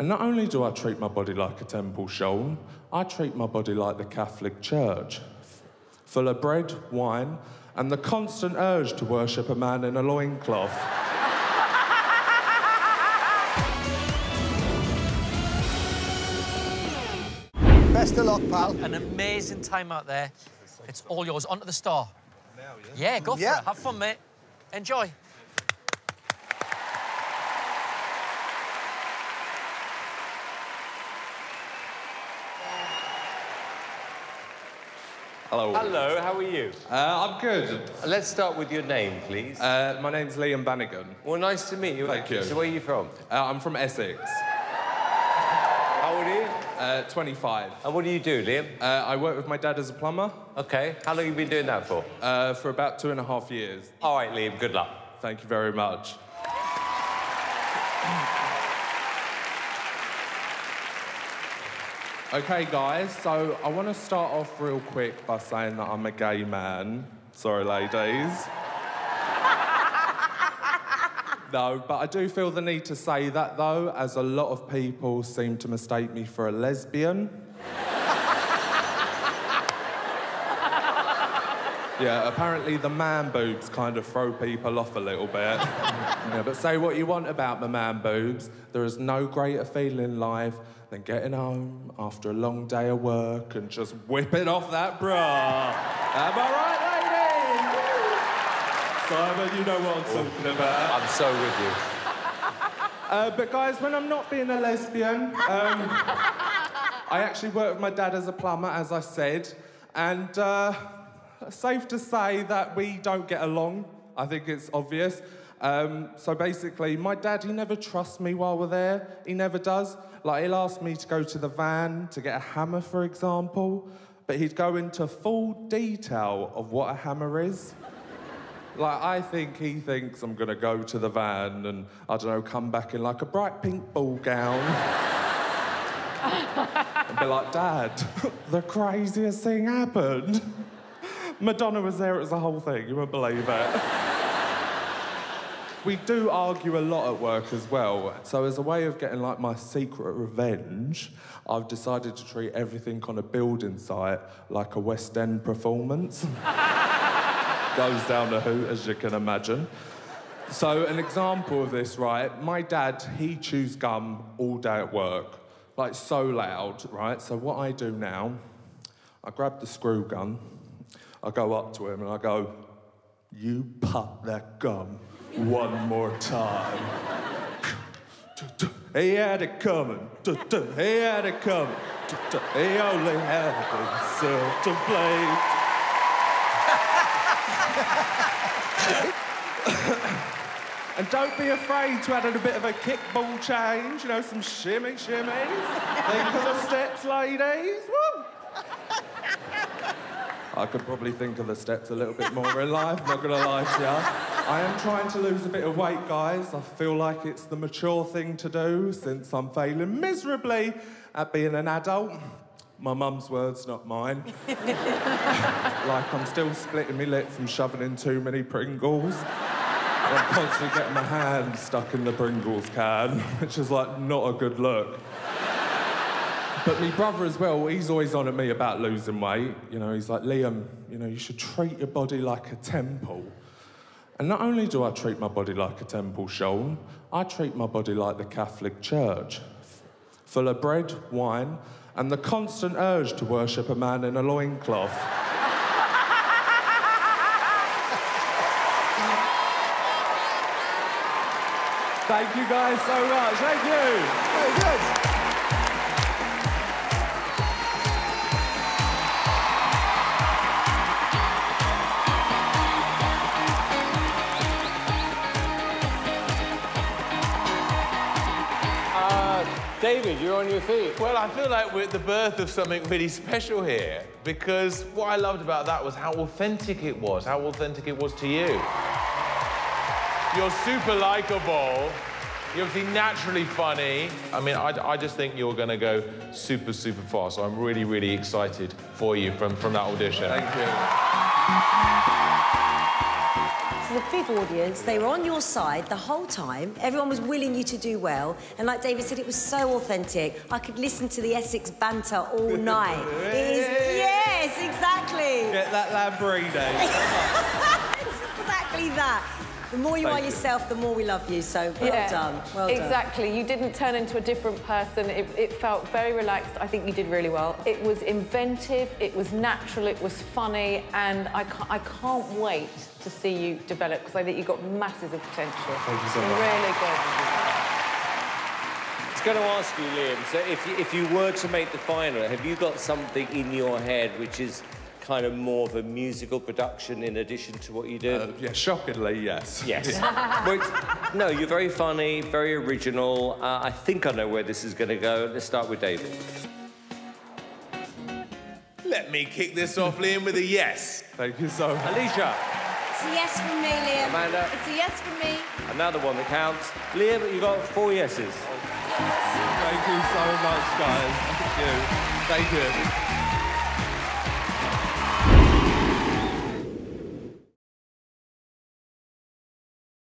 And not only do I treat my body like a temple, Sean, I treat my body like the Catholic Church, full of bread, wine, and the constant urge to worship a man in a loincloth. Best of luck, pal. An amazing time out there. It's all yours. Onto the star. yeah? go for Yeah. it. Have fun, mate. Enjoy. Hello. Hello, how are you? Uh, I'm good. Let's start with your name, please. Uh, my name's Liam Bannigan. well, nice to meet you. Thank you. So, where are you from? Uh, I'm from Essex. How old are you? Uh, 25. And what do you do, Liam? Uh, I work with my dad as a plumber Okay. How long have you been doing that for? uh, for about two and a half years. All right, Liam, good luck. Thank you very much. Okay, guys, so I want to start off real quick by saying that I'm a gay man. Sorry, ladies. no, but I do feel the need to say that, though, as a lot of people seem to mistake me for a lesbian. Yeah, apparently the man boobs kind of throw people off a little bit. yeah, but say what you want about the man boobs, there is no greater feeling in life than getting home after a long day of work and just whipping off that bra. Am I right, ladies? Simon, you know what I'm talking about. I'm so with you. Uh, but guys, when I'm not being a lesbian, um, I actually work with my dad as a plumber, as I said, and uh, safe to say that we don't get along. I think it's obvious. Um, so basically, my dad, he never trusts me while we're there. He never does. Like, he'll ask me to go to the van to get a hammer, for example, but he'd go into full detail of what a hammer is. Like, I think he thinks I'm gonna go to the van and, I don't know, come back in like a bright pink ball gown. and be like, Dad, the craziest thing happened. Madonna was there, it was the whole thing, you won't believe it. we do argue a lot at work as well. So, as a way of getting like my secret revenge, I've decided to treat everything on a building site like a West End performance goes down the hoot, as you can imagine. So, an example of this, right? My dad, he chews gum all day at work, like so loud, right? So, what I do now, I grab the screw gun, I go up to him and I go, You pop that gum one more time. He had it coming. He had it coming. He only had himself to blame. And don't be afraid to add in a bit of a kickball change, you know, some shimmy shimmies. think of the steps, ladies. Woo! I could probably think of the steps a little bit more in life, not gonna lie to you. I am trying to lose a bit of weight, guys. I feel like it's the mature thing to do since I'm failing miserably at being an adult. My mum's words, not mine. like I'm still splitting my lip from shoving in too many Pringles. I'm constantly getting my hand stuck in the Pringles can, which is like not a good look. But my brother as well, he's always on at me about losing weight. You know, he's like, Liam, you know, you should treat your body like a temple. And not only do I treat my body like a temple, Sean, I treat my body like the Catholic Church, full of bread, wine, and the constant urge to worship a man in a loincloth. Thank you guys so much. Thank you. Very good. David, you're on your feet. Well, I feel like we're at the birth of something really special here because what I loved about that was how authentic it was, how authentic it was to you. You're super likable. You're obviously naturally funny. I mean, I, I just think you're going to go super, super far. So I'm really, really excited for you from, from that audition. Thank you. The big audience, they were on your side the whole time. Everyone was willing you to do well. And like David said, it was so authentic. I could listen to the Essex banter all night. it is, yes, exactly. Get that Lamborghini. it's exactly that. The more you Thank are you. yourself, the more we love you. So well done. Well done. exactly. You didn't turn into a different person. It, it felt very relaxed. I think you did really well. It was inventive, it was natural, it was funny, and I can't, I can't wait to see you develop because I think you've got masses of potential. Thank you so much. Really good. I was going to ask you, Liam, so if you, if you were to make the final, have you got something in your head which is kind of more of a musical production in addition to what you do? Uh, yeah, shockingly, yes. Yes. Which, no, you're very funny, very original. Uh, I think I know where this is going to go. Let's start with David. Let me kick this off, Liam, with a yes. Thank you so much. Alesha, It's a yes from me, Liam. Amanda, It's a yes for me. another one that counts. Liam, You've got four yeses. Thank you so much, guys. Thank you. Thank you.